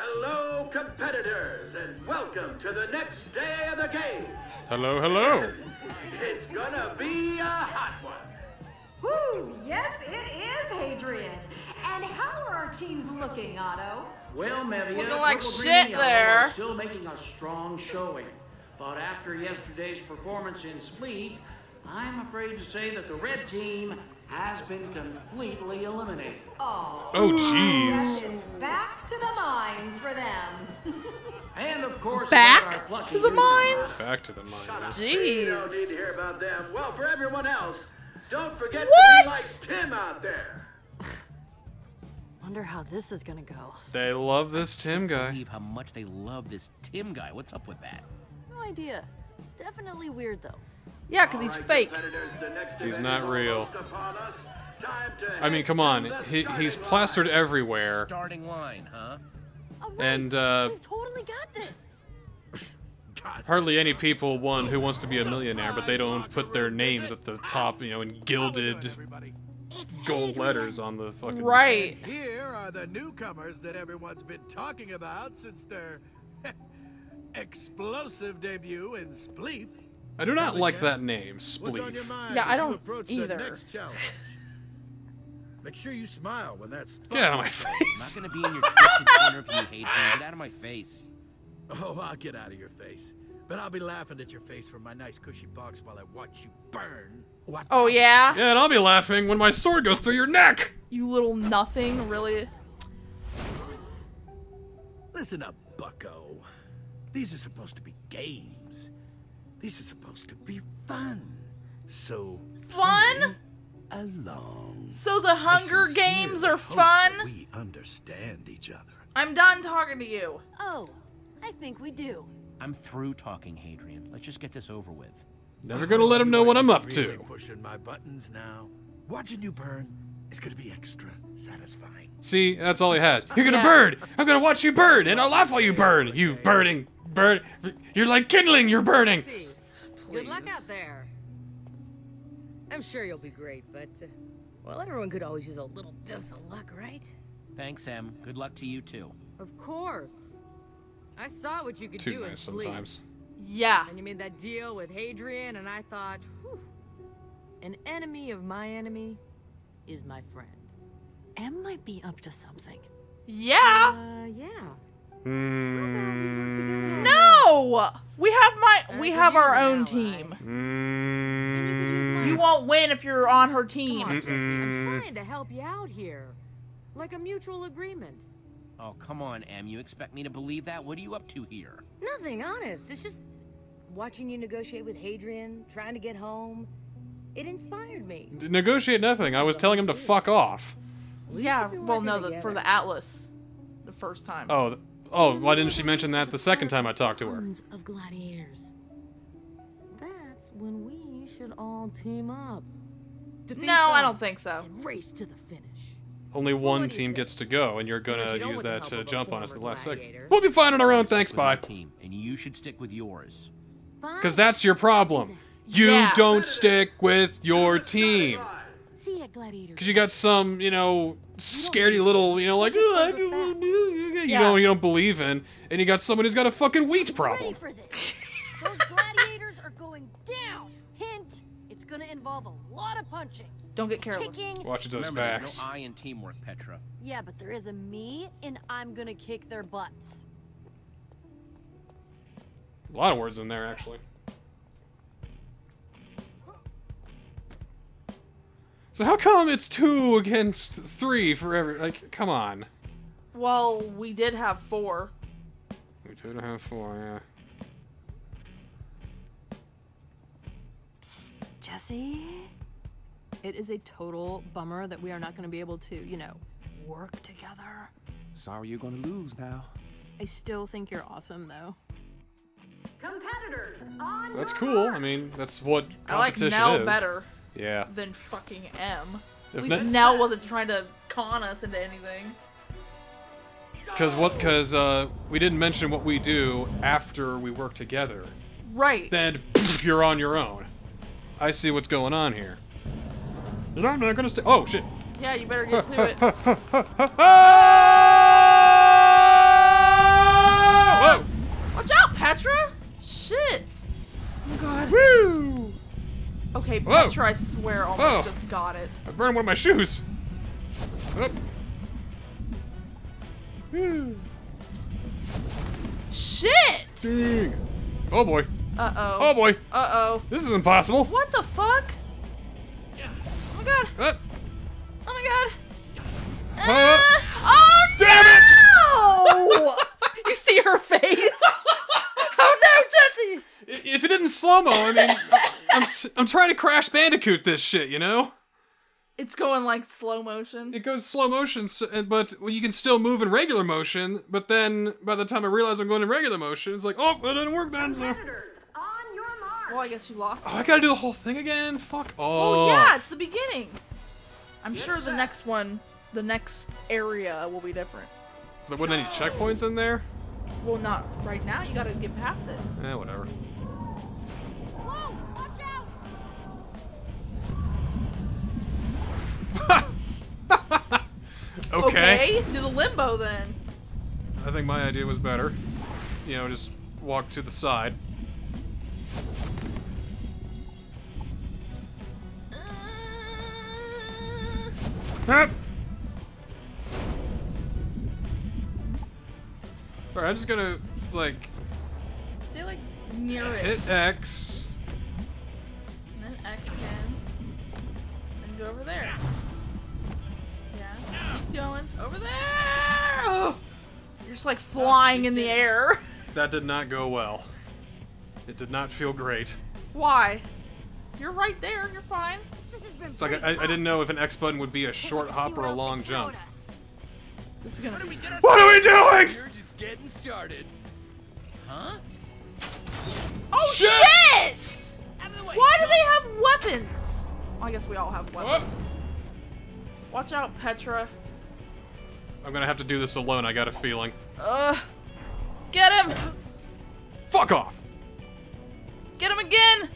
Hello, competitors, and welcome to the next day of the game. Hello, hello. It's gonna be a hot one. Woo! Yes, it is, Hadrian. And how are our teams looking, Otto? Well, Mevia, Looking like Purple, shit Green, there. are still making a strong showing. But after yesterday's performance in Spleef, I'm afraid to say that the red team has been completely eliminated. Oh, Oh, jeez. back to the mines for them. And of course, Back about our plucky to the mines? Back to the mines. Jeez. You don't need to hear about them. Well, for everyone else, don't forget to What? be like Tim out there. Wonder how this is gonna go. They love this Tim guy. believe how much they love this Tim guy. What's up with that? No idea. Definitely weird though. Yeah, because he's All right, fake. competitors, the next He's not real. almost upon us. Time to I mean, come on. He, he's plastered line. everywhere. Starting line, huh? And, uh, We've totally got this. Hardly any people won Who Wants to Be a Millionaire, but they don't put their names at the top, you know, in gilded It's gold Hadrian. letters on the fucking. Right. Here are the newcomers that everyone's been talking about since their explosive debut in Spleef. I do not like that name, What's Spleef. Yeah, I don't either. The next challenge? Make sure you smile when that's. Get out of my I'm face. not gonna be in your twisted corner of you, Hadrian. Get out of my face. Oh, I'll get out of your face. But I'll be laughing at your face from my nice cushy box while I watch you burn. What Oh, yeah? Yeah, and I'll be laughing when my sword goes through your neck. You little nothing, really? Listen up, bucko. These are supposed to be games. These is supposed to be fun. So Fun? along. So the Hunger Games are fun? We understand each other. I'm done talking to you. Oh, I think we do. I'm through talking, Hadrian. Let's just get this over with. Never gonna let him know what I'm up Really to. pushing my buttons now. Watching you burn is gonna be extra satisfying. See, that's all he has. You're gonna Yeah. burn. I'm gonna watch you burn, and I'll laugh while you burn. You burning, burn. You're like kindling. You're burning. See. Good luck out there. I'm sure you'll be great, but uh, well, everyone could always use a little dose of luck, right? Thanks, Em. Good luck to you too. Of course. I saw what you could Too do in nice sometimes. Yeah. And you made that deal with Hadrian, and I thought, whew, an enemy of my enemy is my friend. Em might be up to something. Yeah. Uh, yeah. Mm, No! We have my I we have our own ally. team. mm, You won't win if you're on her Come team. on, Jesse. I'm trying to help you out here. Like a mutual agreement. Oh, come on, Em. You expect me to believe that? What are you up to here? Nothing, honest. It's just watching you negotiate with Hadrian, trying to get home. It inspired me. negotiate nothing. I was telling him to fuck off. We Yeah, well no, the, for the Atlas. The first time. Oh, th- oh, why didn't she mention that the second time I talked to her? Tons of gladiators. That's when we should all team up. Defeat No, I don't think so. Race to the finish. Only one what do you team gets to go, and you're gonna you use that to jump on us at the last second. We'll be fine on our own, thanks, Stick bye. Team, and you should stick with yours. Because that's your problem. You Yeah. don't stick with your team. See ya, gladiators. Because you got some, you know, scaredy little, you know, like, Just "Oh, I hold don't do you Yeah. know, you don't believe in, and you got someone who's got a fucking wheat problem. for this. Those gladiators are going down. Hint, it's gonna involve a lot of punching, Don't get careless. kicking. Watch those Remember, backs. there's no I in teamwork, Petra. Yeah, but there is a me, and I'm gonna kick their butts. A lot of words in there, actually. So how come it's two against three for every? Like, come on. Well, we did have four. We did have four, yeah. Jesse? It is a total bummer that we are not gonna be able to, you know, work together. Sorry you're gonna lose now. I still think you're awesome, though. Competitors, on That's your cool. mark. I mean, that's what competition I like competition Nell is. better yeah. Than fucking M. If At least ne- now wasn't trying to con us into anything. Because what? Because uh, we didn't mention what we do after we work together. Right. Then you're on your own. I see what's going on here. And I'm not gonna say. Oh shit. Yeah, you better get to it. Whoa! Watch out, Petra! Shit. Oh god. Woo! Okay, Whoa. Petra, I swear, almost Whoa. just got it. I burned one of my shoes. Oh. Shit! Dang. Oh boy. Uh oh. Oh boy. Uh oh. This is impossible. What the fuck? Oh my god. Uh, Oh my god. uh, Oh Damn no! you see her face? No, Jesse! if it didn't slow mo, I mean, I'm, t- I'm trying to crash bandicoot this shit, you know? It's going like slow motion. It goes slow motion, so, but well, you can still move in regular motion. But then by the time I realize I'm going in regular motion, it's like, oh, that didn't work then. So. On your mark. Well, I guess you lost. Oh, it. I gotta do the whole thing again? Fuck. Oh, Oh, yeah, it's the beginning. I'm sure the next one, the next area will be different. There wasn't any checkpoints in there? Well, not right now. You gotta get past it. Eh, whatever. Okay. Do the limbo then. I think my idea was better. You know, just walk to the side. Uh. Hup. Alright, I'm just gonna, like, Stay like near it. hit X. going. Over there! Oh! You're just like flying in the air. That did not go well. It did not feel great. Why? You're right there. You're fine. This has been It's like I, I didn't know if an X button would be a short hop or a long jump. This is gonna be. What are we doing? You're just getting started. Huh? Oh Shit! shit! The way. Why do they have weapons? Well, I guess we all have weapons. Watch out, Petra. I'm gonna have to do this alone, I got a feeling. Uh, get him! Fuck off! Get him again!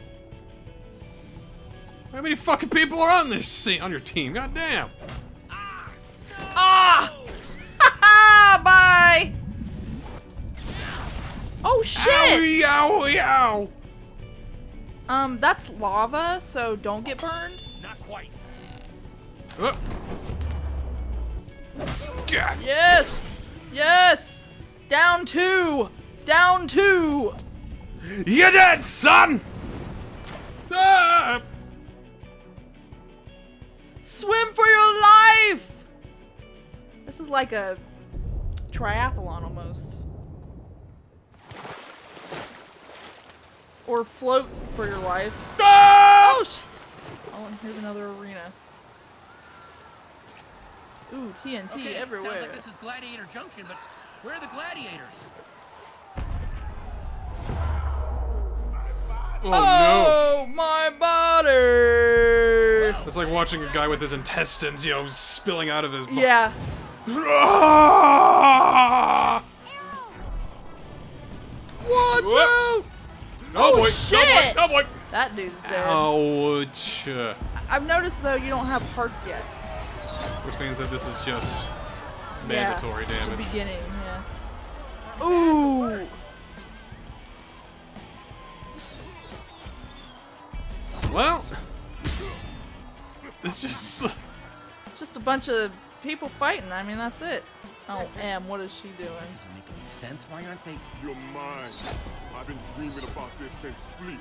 How many fucking people are on this scene, on your team? God damn! Ah! Haha! Bye! Oh shit! Owie, owie, ow! Um, that's lava, so don't get burned. Not quite. Uh. Yes! Yes! Down two! Down two! You're dead, son! Ah! Swim for your life! This is like a triathlon almost. Or float for your life. Ah! Oh, sh- oh, and here's another arena. Ooh, TNT Okay, everywhere. Sounds like this is Gladiator Junction, but where are the gladiators? Oh, oh, my body! It's like watching a guy with his intestines, you know, spilling out of his. bu- Yeah. Ah! Watch Whoop. out! Oh, boy! shit! Oh boy! Oh boy! That dude's dead. Ouch! I've noticed though you don't have hearts yet. Which means that this is just mandatory Yeah, mandatory The beginning, yeah. Ooh! Well, it's just. It's just a bunch of people fighting. I mean, that's it. Oh, M, what is she doing? Doesn't make any sense. Why aren't they? You're mine. I've been dreaming about this since Spleef.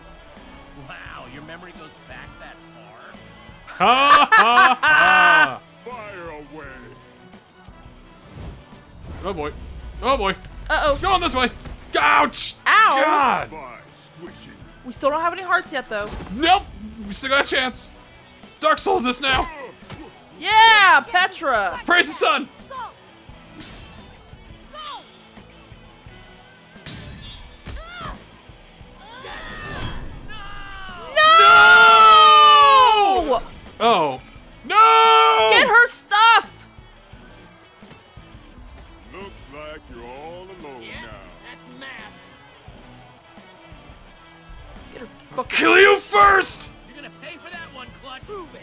Wow, your memory goes back that far. Ha ha ha! Oh boy! Oh boy! Uh-oh. Going this way! Ouch! Ow! God! We still don't have any hearts yet, though. Nope! We still got a chance. It's Dark Souls this now. Yeah, Petra! Praise the sun. Go! Go! No! Oh. No! Get her stuff! Get her fucking. Kill you first! You're gonna pay for that one, Clutch. Prove it.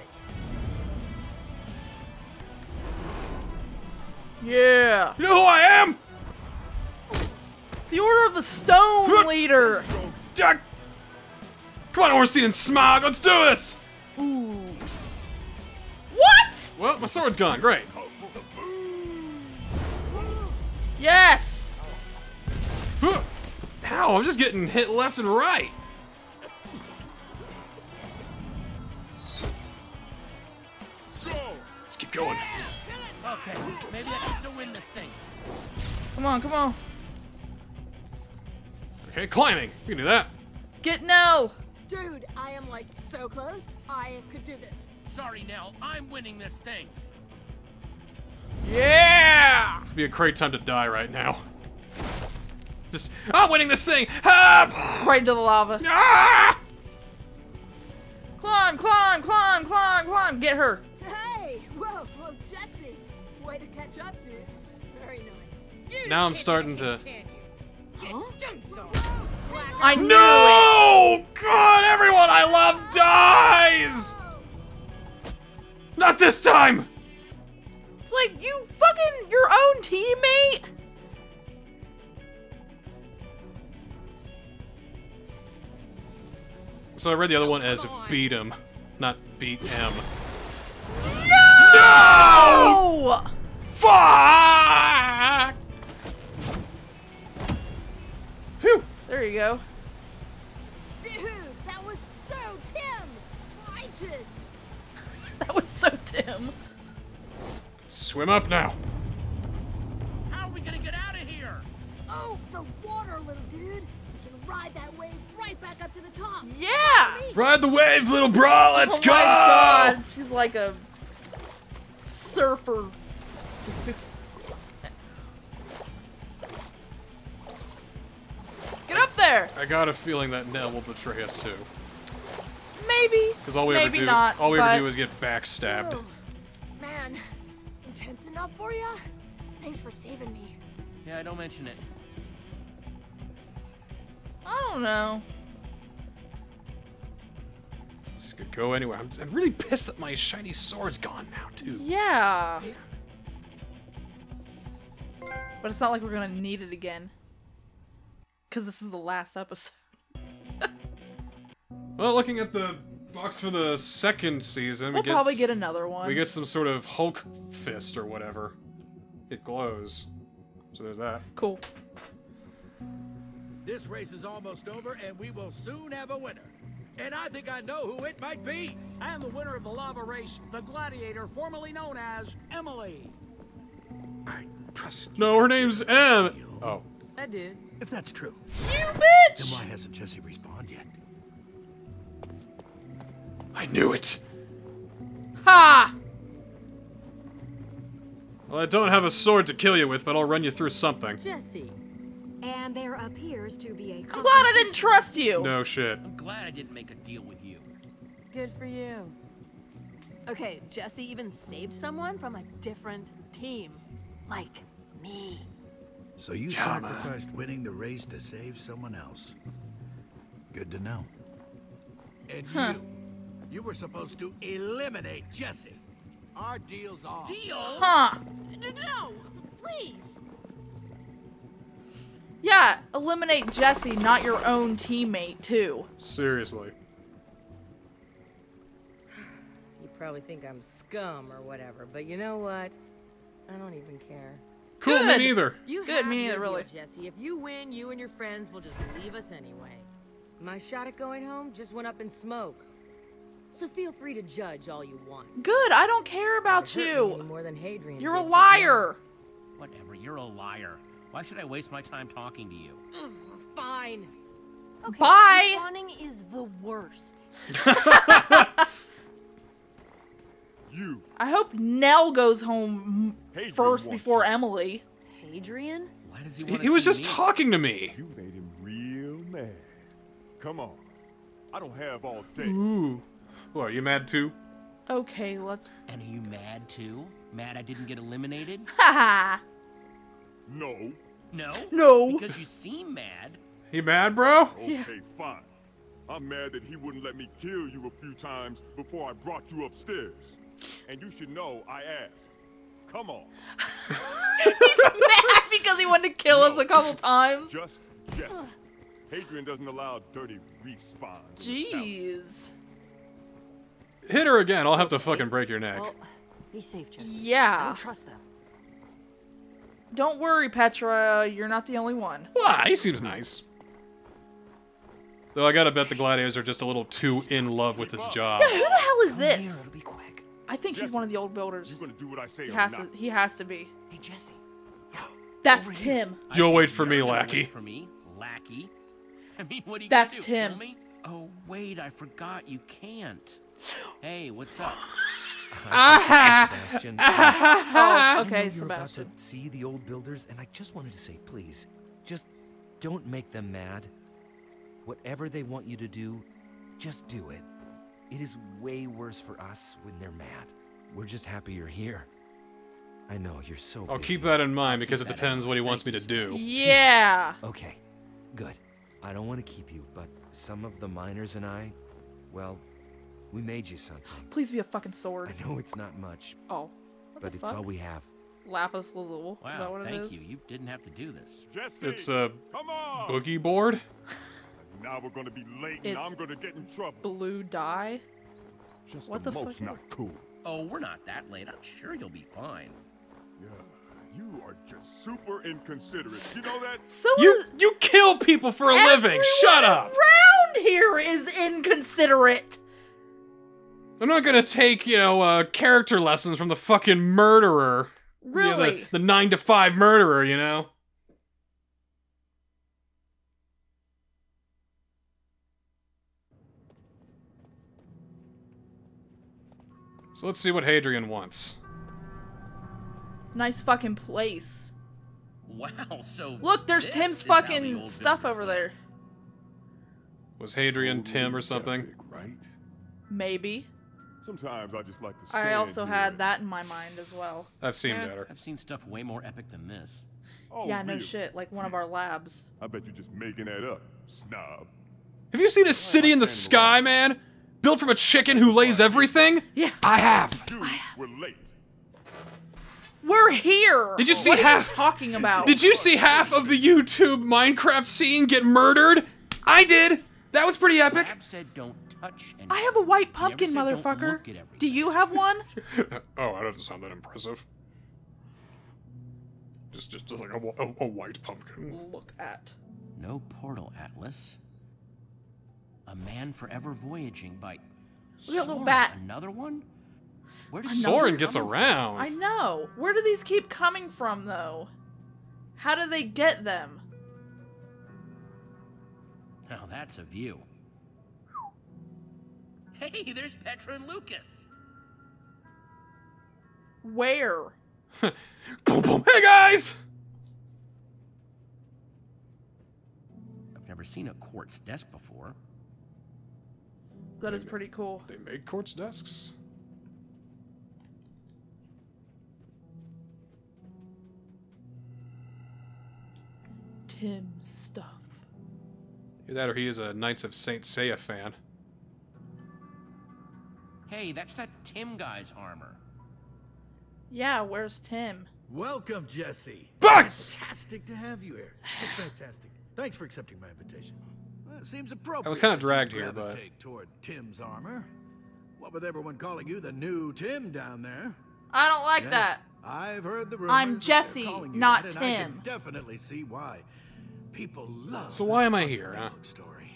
Yeah! You know who I am? The Order of the Stone Leader! Jack. Come on, Ornstein and Smough, let's do this! Ooh. What? Well, my sword's gone. Great. Yes. Huh. Ow, I'm just getting hit left and right. Come on, come on. Okay, climbing. We can do that. Get Nell. Dude, I am like so close. I could do this. Sorry, Nell. I'm winning this thing. Yeah. This would be a great time to die right now. Just, I'm winning this thing. Ah! Right into the lava. Ah! Climb, climb, climb, climb, climb. Get her. Hey! Whoa, whoa, Jesse! Way to catch up, dude. Very nice. Now I'm starting to. Huh? I knew it. God, everyone I love dies! Not this time! It's like you fucking your own teammate. So I read the other one as beat him, not beat him. No! Fuck! There you go. Dude, that was so Tim! Righteous! That was so Tim. Swim up now. How are we gonna get out of here? Oh, the water, little dude! We can ride that wave right back up to the top. Yeah. Ride the wave, little bra. Let's oh go. my god, she's like a surfer. there. I got a feeling that Nell will betray us too. Maybe. Because all we Maybe ever do, not, all we ever do is get backstabbed. Oh, man, intense enough for ya? Thanks for saving me. Yeah, I don't mention it. I don't know. This could go anywhere. I'm, I'm really pissed that my shiny sword's gone now too. Yeah. But it's not like we're gonna need it again. Cause this is the last episode. Well, looking at the box for the second season, We'll we get probably get another one. We get some sort of Hulk fist or whatever. It glows. So there's that. Cool. This race is almost over, and we will soon have a winner. And I think I know who it might be. I am the winner of the lava race, the gladiator formerly known as Emily. I trust No, her name's M. Oh. I did. If that's true, You then bitch! why hasn't Jesse respawned yet? I knew it. Ha! Well, I don't have a sword to kill you with, but I'll run you through something. Jesse. And there appears to be a I'm glad I didn't trust you. No shit. I'm glad I didn't make a deal with you. Good for you. Okay, Jesse even saved someone from a different team. Like me. So you Yeah, sacrificed winning the race to save someone else. Good to know. And Huh. you, you were supposed to eliminate Jesse. Our deal's off. Deal? Huh. No, please. Yeah, eliminate Jesse, not your own teammate, too. Seriously. You probably think I'm scum or whatever, but you know what? I don't even care. Cool, me Good. neither. You Good, have me neither, really. Jesse. If you win, you and your friends will just leave us anyway. My shot at going home just went up in smoke. So feel free to judge all you want. Good, I don't care about Hurt me any you. more than Hadrian You're a did just now. liar. Whatever, you're a liar. Why should I waste my time talking to you? Ugh, fine. Okay, Bye. Respawning is the worst. You. I hope Nell goes home Hadrian first before you. Emily. Adrian? Why does he He, want he was just talking to me. You made him real mad. Come on. I don't have all day. Ooh. What, are you mad too? Okay, let's. And are you mad too? Mad I didn't get eliminated? Haha. No. No? No. Because you seem mad. He mad, bro? Yeah. Okay, fine. I'm mad that he wouldn't let me kill you a few times before I brought you upstairs. And you should know I asked. Come on. He's mad because he wanted to kill us a couple times. Just yes. Hadrian doesn't allow dirty respawns. Jeez. Hit her again, I'll have to fucking break your neck. Well, be safe, Jesse. I Yeah. don't trust them. Don't worry, Petra. You're not the only one. Why? He seems nice. Though I gotta bet the gladiators are just a little too in love with this job. Yeah, who the hell is this? I think he's one of the old builders. You gonna do what I say He or has not? to. He has to be. Hey, Jesse. That's Tim. You'll wait for me, lackey. For me, lackey. I mean, what are you That's gonna do? Tim. Oh wait, I forgot you can't. Hey, what's up? Ah! Sebastian. Oh, I know okay, you're about to Sebastian. see the old builders, and I just wanted to say, please, just don't make them mad. Whatever they want you to do, just do it. It is way worse for us when they're mad. We're just happy you're here. I know you're so. I'll busy. keep that in mind because it depends what he wants me to do. Yeah. Okay, good. I don't want to keep you, but some of the miners and I, well, we made you something. Please be a fucking sword. I know it's not much, Oh. What but the it's fuck? all we have. Lapis lazuli. is that Wow, what it thank is? you. You didn't have to do this. Jesse, It's a come on. boogie board. Now we're gonna be late, and It's I'm gonna get in trouble. Blue dye. Just what the, the most fuck? not cool. Oh, we're not that late. I'm sure you'll be fine. Yeah, you are just super inconsiderate. You know that? So You you kill people for a living. Shut up. Around here is inconsiderate. I'm not gonna take you know uh, character lessons from the fucking murderer. You know, the- Really? the nine to five murderer. You know. So let's see what Hadrian wants. Nice fucking place. Wow, so Look, there's Tim's is how the fucking stuff over there. Was Hadrian Tim or something? Right? Maybe. Sometimes I just like to stand I also here. had that in my mind as well. I've seen Eh, better. I've seen stuff way more epic than this. Oh, yeah, no really? shit. Like one of our labs. I bet you're just making that up, snob. Have you seen a city in the sky, man? Built from a chicken who lays everything? Yeah. I have. We're late. We're here. Did you see what half- Are you talking about? Did you see half of the YouTube Minecraft scene get murdered? I did. That was pretty epic. Said don't touch. I have a white pumpkin, motherfucker. look at everything. Do you have one? oh, that doesn't sound that impressive. Just, just, just like a, a, a white pumpkin. Look at. No portal atlas. A man forever voyaging by. Look at little bat. Another one? Where did Soren Soren gets come from? around. I know. Where do these keep coming from, though? How do they get them? Now that's a view. Hey, there's Petra and Lucas. Where? Boom, boom. Hey guys! I've never seen a quartz desk before. That is pretty cool. They make quartz desks. Tim's stuff. Either that or he is a Knights of Saint Seiya fan. Hey, that's that Tim guy's armor. Yeah, where's Tim? Welcome, Jesse. Fuck! Fantastic to have you here. Just fantastic. Thanks for accepting my invitation. Well, it seems appropriate. I was kinda dragged here, but- gravitate toward Tim's armor. What with everyone calling you the new Tim down there? I don't like Yeah, that. I've heard the rumors. I'm that Jesse, not that, and I Tim. definitely see why. People love. So why am I here, huh? story.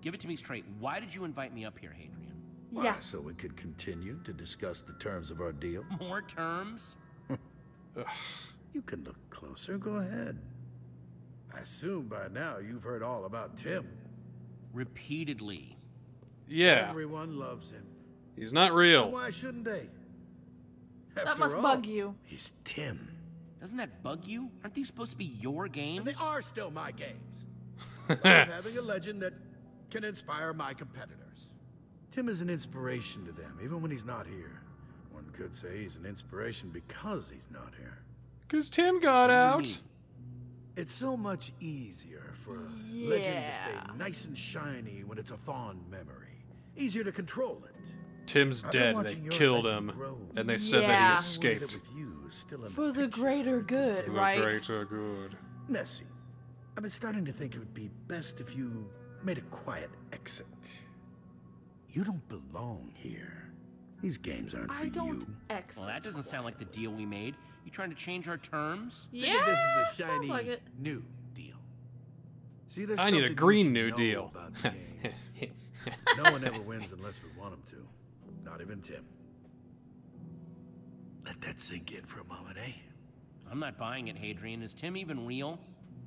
Give it to me straight. Why did you invite me up here, Hadrian? Why, Yeah. So we could continue to discuss the terms of our deal. More terms? You can look closer. Go ahead. I assume by now you've heard all about Tim. Repeatedly. Yeah, Everyone loves him. he's not And real. Why shouldn't they? After That must all, bug you. He's Tim. Doesn't that bug you? Aren't these supposed to be your games? And they are still my games. Love having a legend that can inspire my competitors. Tim is an inspiration to them, even when he's not here. One could say he's an inspiration because he's not here. Cause Tim got out. It's so much easier for a legend to stay nice and shiny when it's a fond memory. Easier to control it. Tim's I've dead. They killed him, grow. and they said that he escaped. you still For the greater good, For the right? greater good. Messy. I've been starting to think it would be best if you made a quiet exit. You don't belong here. These games aren't for I don't you. exit. Well, that doesn't sound like the deal we made. You trying to change our terms? Think Yeah, of this is a sounds shiny like it. new deal. See, there's I need a something you green new know deal. about the games. no one ever wins unless we want them to. Not even Tim. Let that sink in for a moment, eh? I'm not buying it, Hadrian. Is Tim even real?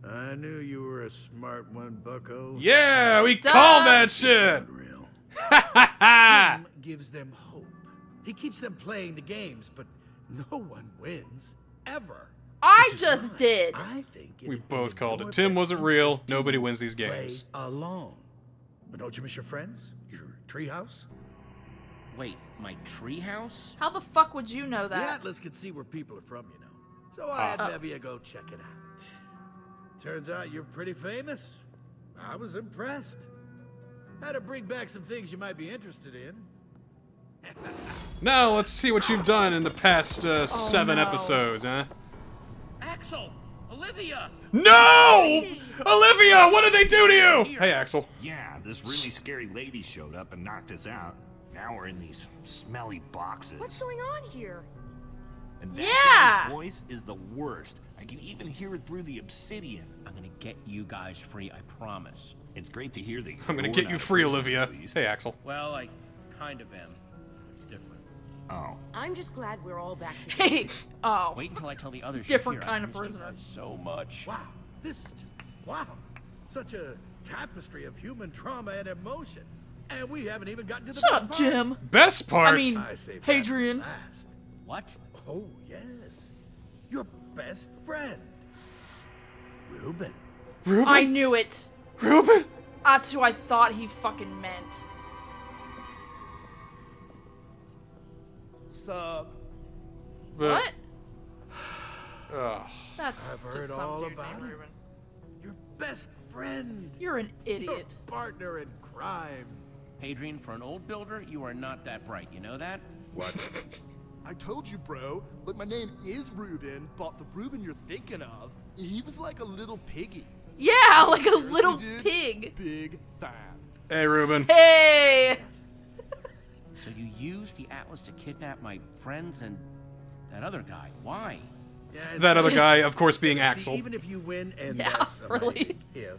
I knew you were a smart one, Bucko. Yeah, we Duh. called that shit. Real. Tim gives them hope. He keeps them playing the games, but no one wins ever. I Which just why did. I think We both called it. Tim wasn't real. Nobody wins these games. alone. But don't you miss your friends? Your treehouse? Wait, my treehouse? How the fuck would you know that? The that? Atlas can see where people are from, you know. So I had Uh. Mevia go check it out. Turns out you're pretty famous. I was impressed. Had to bring back some things you might be interested in. Now let's see what you've done in the past uh, seven no. episodes, huh? Axel! Olivia! No! Olivia, what did they do to you? Hey, Axel. Yeah, this really scary lady showed up and knocked us out. Now we're in these smelly boxes. What's going on here? And that Yeah. guy's voice is the worst. I can even hear it through the obsidian. I'm gonna get you guys free, I promise. It's great to hear that. I'm gonna get you free, prisoner, Olivia. at least. Hey, Axel. Well, I kind of am. Different. Oh, I'm just glad we're all back together. Hey, oh. Wait until I tell the others Different you're here. kind I've of person. you guys so much. Wow, this is just wow. Such a tapestry of human trauma and emotion. And we haven't even gotten to the Shut best up, part. Jim. Best part. I mean, I say Hadrian. last. What? Oh, yes. Your best friend. Reuben. Ruben. I knew it. Ruben. That's who I thought he fucking meant. Sup? But, what? Ugh. That's I've just heard some all about named it. Your best friend. You're an Your idiot. partner in crime. Hadrian, for an old builder, you are not that bright. You know that? What? I told you, bro. Look, my name is Ruben, but the Ruben you're thinking of, he was like a little piggy. Yeah, like a Seriously, little dude? pig. Big fan. Hey, Ruben. Hey! So you used the Atlas to kidnap my friends and that other guy. Why? Yeah, That other guy, of course, being See, Axel. Even if you win, and Yeah, that's a really. if,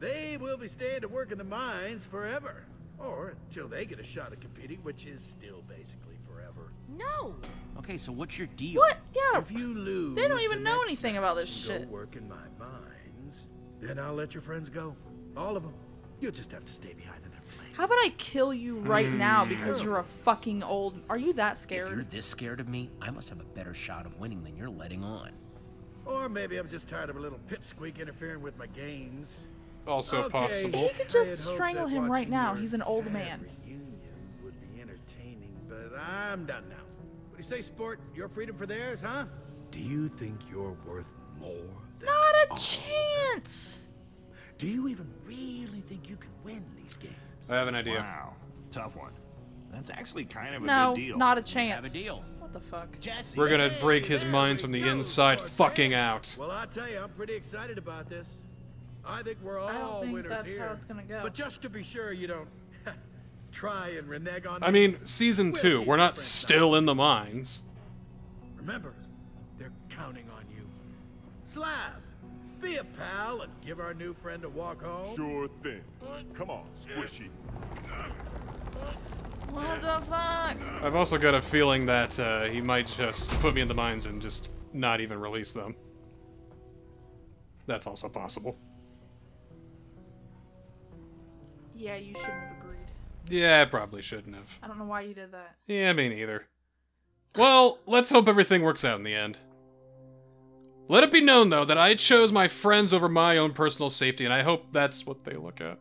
they will be staying to work in the mines forever. Or until they get a shot at competing, which is still basically forever. No! Okay, so what's your deal? What? Yeah. If you lose, They don't the even know anything about this and shit. Go work in my mines, then I'll let your friends go. All of them. You'll just have to stay behind in their place. How about I kill you right mm, now because you're a fucking old. Are you that scared? If you're scared? this scared of me, I must have a better shot of winning than you're letting on. Or maybe I'm just tired of a little pipsqueak interfering with my games. Also Okay. possible. He could just strangle him right now. He's an old sad man. Reunion would be entertaining, but I'm done now. What do you say, sport? Your freedom for theirs, huh? Do you think you're worth more than Not a all them? chance. Do you even really think you can win these games? I have an idea. wow, tough one. That's actually kind of a No, good deal. not a chance. Have a chance. deal. What the fuck? Jesse. We're gonna break his there minds from the inside fucking out. Well, I tell you, I'm pretty excited about this. I think we're all I don't think winners that's here. how it's gonna go. But just to be sure you don't try and renege on I me, mean, season we'll two. We're not still nice. in the mines. Remember, they're counting on you. Slab, be a pal and give our new friend a walk home. Sure thing. Come on, squishy. What the fuck? I've also got a feeling that uh, he might just put me in the mines and just not even release them. That's also possible. Yeah, you shouldn't have agreed. Yeah, I probably shouldn't have. I don't know why you did that. Yeah, me neither. Well, let's hope everything works out in the end. Let it be known, though, that I chose my friends over my own personal safety, and I hope that's what they look at.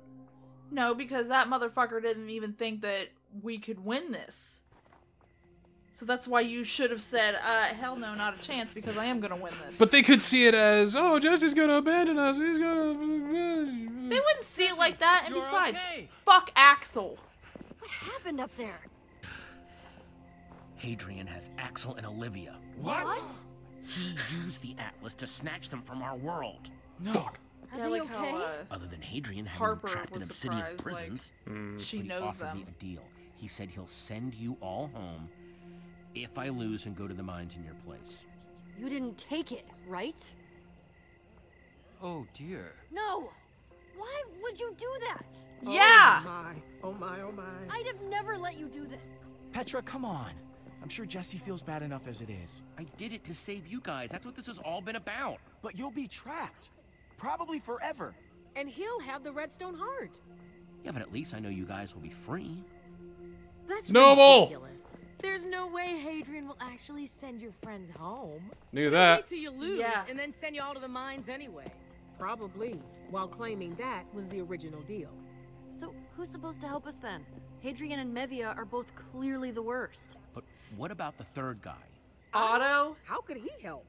No, because that motherfucker didn't even think that we could win this. So that's why you should have said, uh, hell no, not a chance, because I am gonna win this. But they could see it as, oh, Jesse's gonna abandon us. He's gonna. They wouldn't see it like that, and You're besides, okay. fuck Axel. What happened up there? Hadrian has Axel and Olivia. What? He used the Atlas to snatch them from our world. No. Are Yeah, they like okay? how uh, Other than Hadrian having Harper them trapped in was obsidian surprised, like, prisons, she but he knows offered them. me a deal. He said he'll send you all home if I lose and go to the mines in your place. You didn't take it, right? Oh dear. No. Why would you do that? Yeah. Oh my, oh my, oh my. I'd have never let you do this. Petra, come on. I'm sure Jesse feels bad enough as it is. I did it to save you guys. That's what this has all been about. But you'll be trapped. Probably forever. And he'll have the redstone heart. Yeah, but at least I know you guys will be free. That's Noble! ridiculous. There's no way Hadrian will actually send your friends home. Knew that. Wait till you lose Yeah. and then send you all to the mines anyway. Probably, while claiming that was the original deal. So who's supposed to help us then? Hadrian and Mevia are both clearly the worst. But what about the third guy? Otto? How could he help?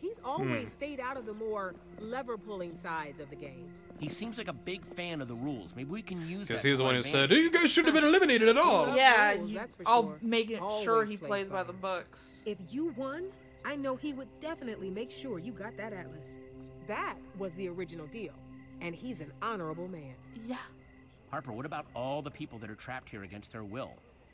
He's always Hmm. stayed out of the more lever pulling sides of the games. He seems like a big fan of the rules. Maybe we can use Because he's the one who said, advantage. "You guys shouldn't have been eliminated at all." Yeah, rules, you- that's for I'll sure. make it sure he plays plays by by the books. If you won, I know he would definitely make sure you got that atlas. That was the original deal, and he's an honorable man. Yeah. Harper, what about all the people that are trapped here against their will?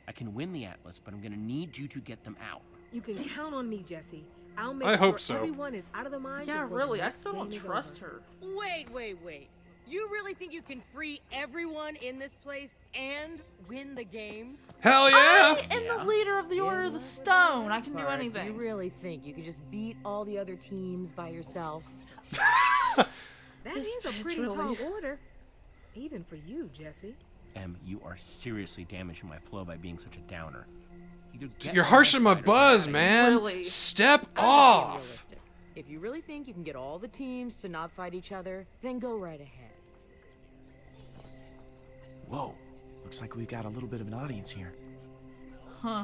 I can win the Atlas, but I'm gonna need you to get them out. You can count on me, Jesse. I'll make I sure hope so. everyone is out of the mines. Yeah, really, I still don't trust over. her. Wait, wait, wait. You really think you can free everyone in this place and win the games? Hell yeah! I am the leader of the Order of the Stone. I can do Part, anything. You really think you could just beat all the other teams by yourself? That This is a pretty really- tall order, even for you, Jesse. Em, you are seriously damaging my flow by being such a downer. You're harshing my buzz, man. Really? Step Be off. If you really think you can get all the teams to not fight each other, then go right ahead. Whoa. Looks like we've got a little bit of an audience here. Huh.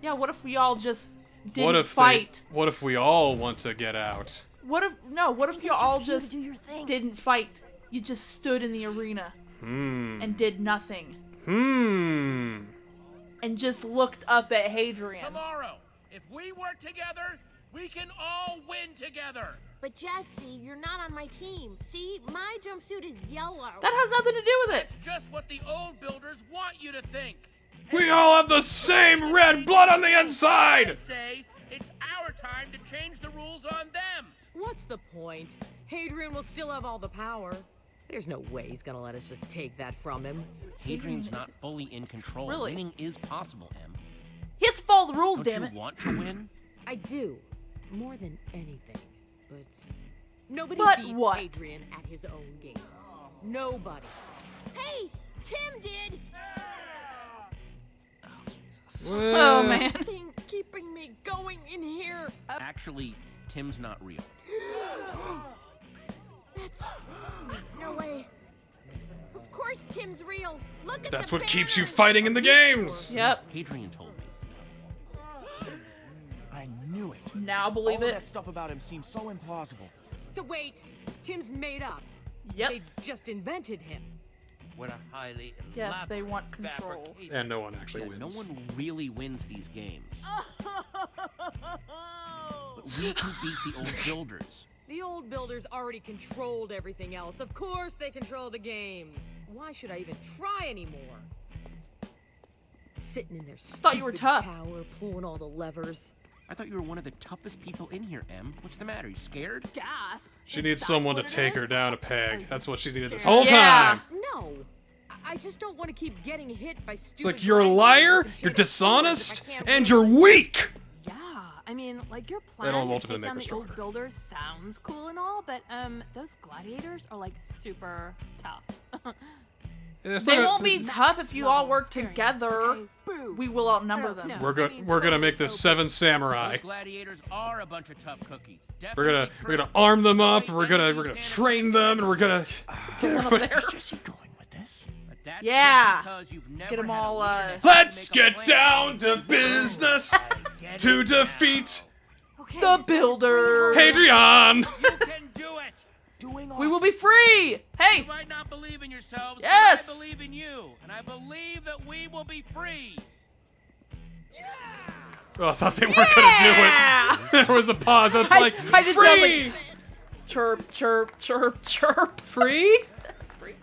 Yeah, what if we all just didn't What if fight? They, what if we all want to get out? What if no? What if you all just do your thing. didn't fight? You just stood in the arena Hmm. and did nothing, Hmm. and just looked up at Hadrian. Tomorrow, if we work together, we can all win together. But Jesse, you're not on my team. See, my jumpsuit is yellow. That has nothing to do with it. It's just what the old builders want you to think. We all have the same red blood on the I inside. say it's our time to change the rules on them. What's the point? Hadrian will still have all the power. There's no way he's gonna let us just take that from him. Hadrian's not fully in control. Really? Winning is possible, Em. His has to follow the rules, Don't damn you it. want to win? I do, more than anything. But nobody But beats what? Hadrian at his own games. Nobody. Hey, Tim did. Oh man. Thing keeping me going in here. Uh, Actually, Tim's not real. that's no way. Of course, Tim's real. Look at That's the what keeps you fighting in the games. Yep. Hadrian told me. I knew it. Now believe All it. that stuff about him seems so implausible. So wait, Tim's made up. Yep. They just invented him. What a highly Yes, they want control. And no one actually Yeah, no one really wins these games. But we can beat the old builders. The old builders already controlled everything else. Of course they control the games. Why should I even try anymore? Sitting in their Thought you were tough. tower, pulling all the levers. I thought you were one of the toughest people in here, Em. What's the matter? You scared? Gasp. She Is needs someone to take is? her down a peg. That's what she needed this Yeah. whole time. No. I- I just don't want to keep getting hit by stupid It's like you're a liar, you're dishonest, if I can't and you're weak. Yeah, I mean, like your plan to ultimately take down the stronger. old builders sounds cool and all, but um, those gladiators are like super tough. It's They won't be tough if you all work together. We will outnumber them. We're gonna we're gonna make this seven samurai. Those gladiators are a bunch of tough cookies. We're gonna Definitely we're gonna arm them up. We're gonna we're gonna train them, and we're gonna get everybody. But that's Yeah. just because you've never Get them all. Uh, Let's you make a get down to business to defeat the builders. Hadrian. You can do it. Doing We will be free. Hey. You might not believe in yourselves, Yes. but I believe in you, and I believe that we will be free. Oh, I thought they weren't gonna do it. There was a pause. It's I- like I did sound free. chirp, chirp, chirp, chirp. Free? free.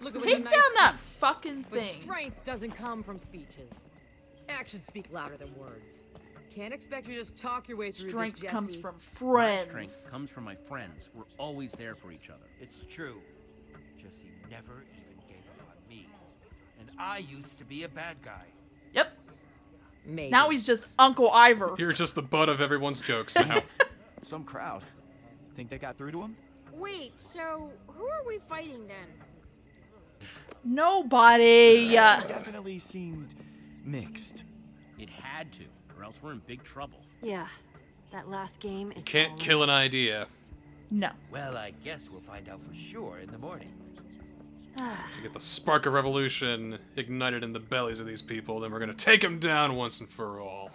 Look at Take what a down nice that speech. fucking But thing. strength doesn't come from speeches. Actions speak louder than words. Can't expect you to just talk your way through Strength this, comes Jesse. from My friends. strength comes from my friends. We're always there for each other. It's true. Jesse never even gave up on me. And I used to be a bad guy. Yep. Maybe. Now he's just Uncle Ivor. You're just the butt of everyone's jokes now. Some crowd. Think they got through to him? Wait, so who are we fighting then? Nobody. Uh, Definitely seemed mixed. It had to, or else we're in big trouble. Yeah, that last game is. Can't kill an idea. no. Well, I guess we'll find out for sure in the morning. To get the spark of revolution ignited in the bellies of these people, then we're gonna take them down once and for all.